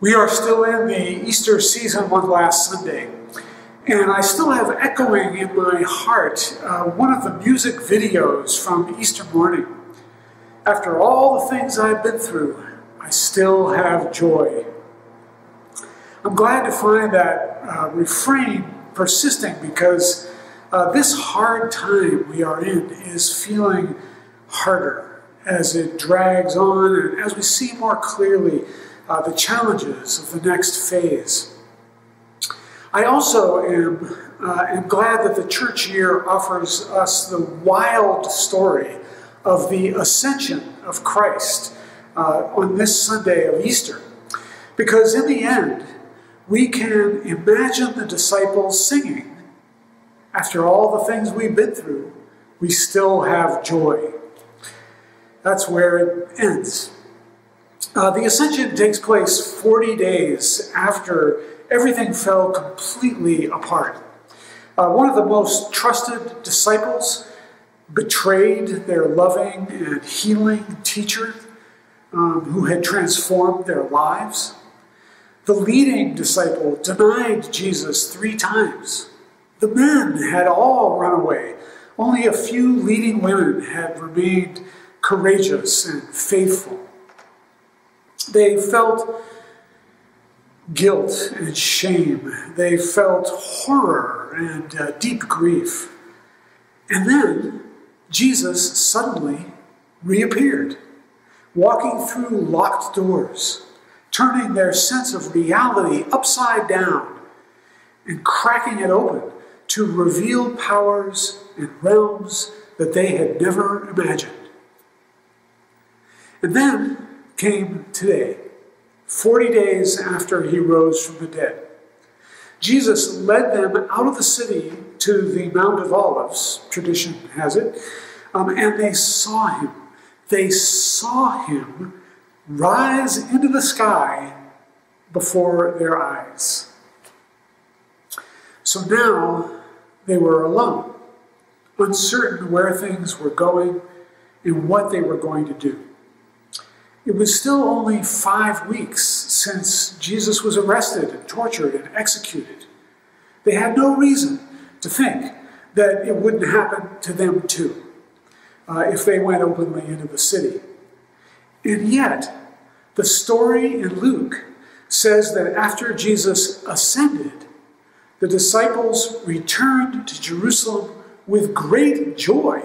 We are still in the Easter season one last Sunday, and I still have echoing in my heart uh, one of the music videos from Easter morning. After all the things I've been through, I still have joy. I'm glad to find that uh, refrain persisting because uh, this hard time we are in is feeling harder as it drags on and as we see more clearly uh, the challenges of the next phase. I also am, uh, am glad that the church year offers us the wild story of the ascension of Christ uh, on this Sunday of Easter. Because in the end, we can imagine the disciples singing, after all the things we've been through, we still have joy. That's where it ends. Uh, the ascension takes place 40 days after everything fell completely apart. Uh, one of the most trusted disciples betrayed their loving and healing teacher um, who had transformed their lives. The leading disciple denied Jesus three times. The men had all run away. Only a few leading women had remained courageous and faithful. They felt guilt and shame. They felt horror and uh, deep grief. And then Jesus suddenly reappeared, walking through locked doors, turning their sense of reality upside down and cracking it open to reveal powers and realms that they had never imagined. And then came today, 40 days after he rose from the dead. Jesus led them out of the city to the Mount of Olives, tradition has it, um, and they saw him. They saw him rise into the sky before their eyes. So now they were alone, uncertain where things were going and what they were going to do. It was still only five weeks since Jesus was arrested and tortured and executed. They had no reason to think that it wouldn't happen to them too uh, if they went openly into the city. And yet, the story in Luke says that after Jesus ascended, the disciples returned to Jerusalem with great joy,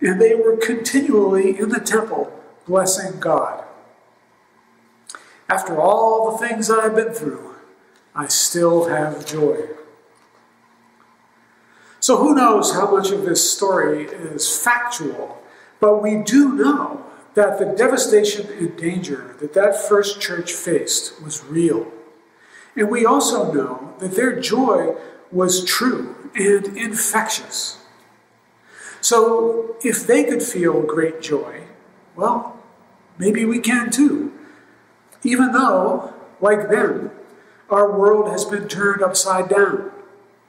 and they were continually in the temple blessing God. After all the things I've been through, I still have joy. So, who knows how much of this story is factual, but we do know that the devastation and danger that that first church faced was real. And we also know that their joy was true and infectious. So, if they could feel great joy, well, maybe we can too. Even though, like them, our world has been turned upside down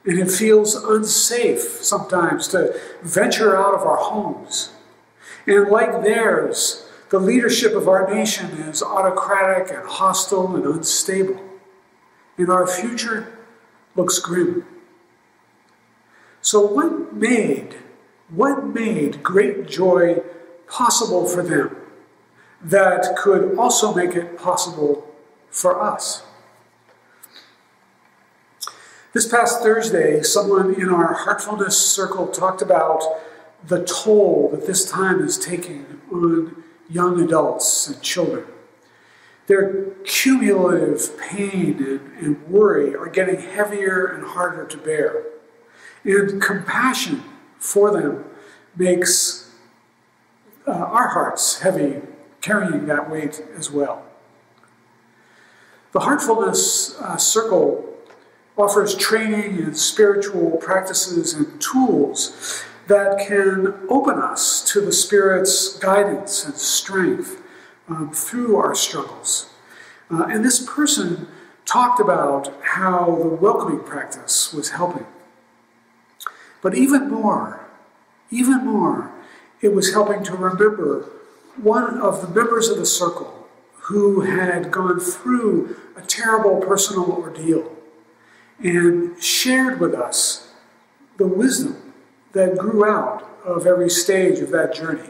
and it feels unsafe sometimes to venture out of our homes. And like theirs, the leadership of our nation is autocratic and hostile and unstable. And our future looks grim. So, what made, what made great joy possible for them that could also make it possible for us. This past Thursday, someone in our Heartfulness Circle talked about the toll that this time is taking on young adults and children. Their cumulative pain and, and worry are getting heavier and harder to bear. And compassion for them makes uh, our hearts heavy carrying that weight as well. The Heartfulness uh, Circle offers training and spiritual practices and tools that can open us to the Spirit's guidance and strength um, through our struggles. Uh, and this person talked about how the welcoming practice was helping. But even more, even more, it was helping to remember one of the members of the circle who had gone through a terrible personal ordeal and shared with us the wisdom that grew out of every stage of that journey.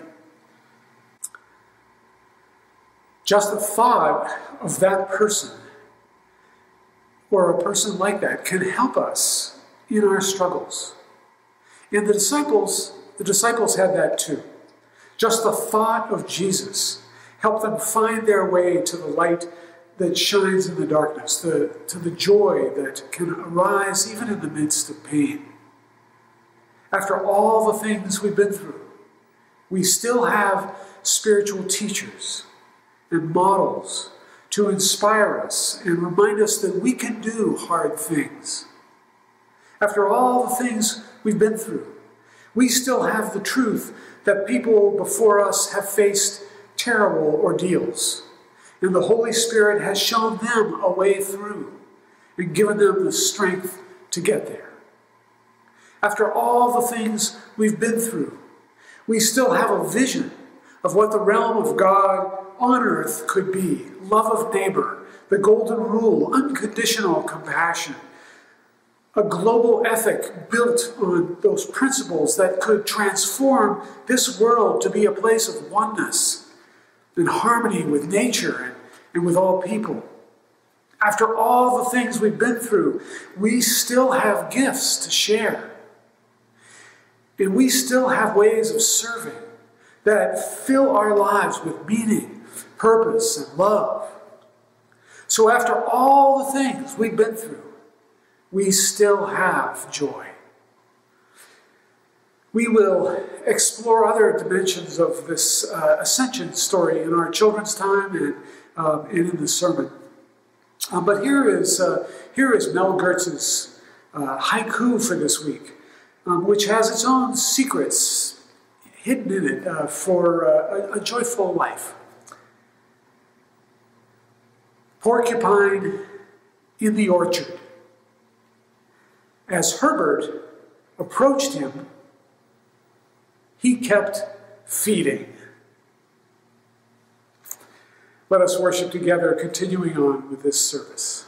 Just the thought of that person or a person like that can help us in our struggles. And the disciples, the disciples had that too. Just the thought of Jesus helped them find their way to the light that shines in the darkness, the, to the joy that can arise even in the midst of pain. After all the things we've been through, we still have spiritual teachers and models to inspire us and remind us that we can do hard things. After all the things we've been through, we still have the truth that people before us have faced terrible ordeals. And the Holy Spirit has shown them a way through and given them the strength to get there. After all the things we've been through, we still have a vision of what the realm of God on earth could be love of neighbor, the golden rule, unconditional compassion, a global ethic built on those principles that could transform this world to be a place of oneness and harmony with nature and, and with all people. After all the things we've been through, we still have gifts to share. And we still have ways of serving that fill our lives with meaning, purpose, and love. So, after all the things we've been through, we still have joy. We will explore other dimensions of this uh, ascension story in our children's time and, uh, and in the sermon. Uh, but here is, uh, here is Mel Goertz's uh, haiku for this week, um, which has its own secrets hidden in it uh, for a, a joyful life. Porcupine in the orchard. As Herbert approached him, he kept feeding. Let us worship together, continuing on with this service.